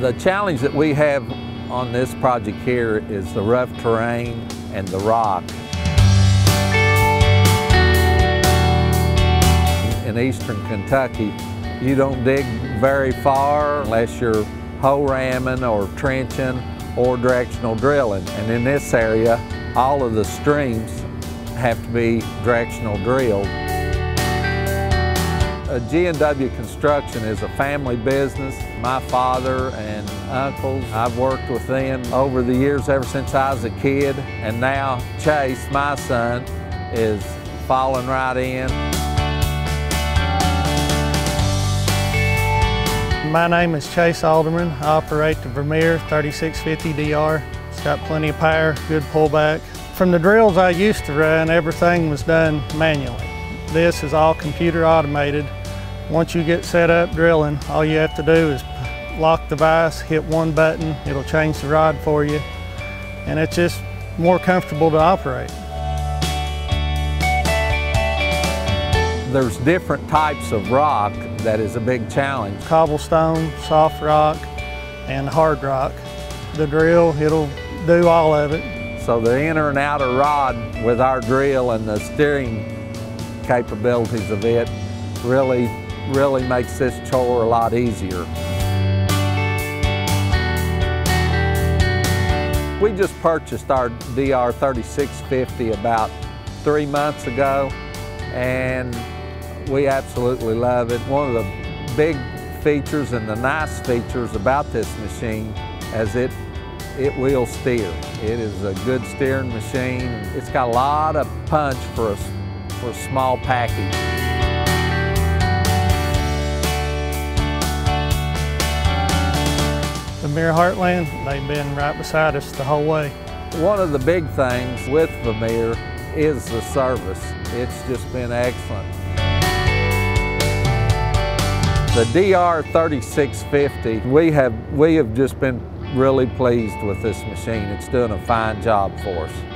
The challenge that we have on this project here is the rough terrain and the rock. In eastern Kentucky, you don't dig very far unless you're hoe ramming or trenching or directional drilling. And in this area, all of the streams have to be directional drilled. G&W Construction is a family business. My father and uncles, I've worked with them over the years ever since I was a kid. And now Chase, my son, is falling right in. My name is Chase Alderman. I operate the Vermeer 3650DR. It's got plenty of power, good pullback. From the drills I used to run, everything was done manually. This is all computer automated. Once you get set up drilling, all you have to do is lock the vise, hit one button, it'll change the rod for you, and it's just more comfortable to operate. There's different types of rock that is a big challenge. Cobblestone, soft rock, and hard rock. The drill, it'll do all of it. So the inner and outer rod with our drill and the steering capabilities of it really really makes this chore a lot easier. We just purchased our DR3650 about three months ago and we absolutely love it. One of the big features and the nice features about this machine is it it will steer. It is a good steering machine. It's got a lot of punch for a, for a small package. Vermeer Heartland, they've been right beside us the whole way. One of the big things with Vermeer is the service. It's just been excellent. The DR3650, we have, we have just been really pleased with this machine. It's doing a fine job for us.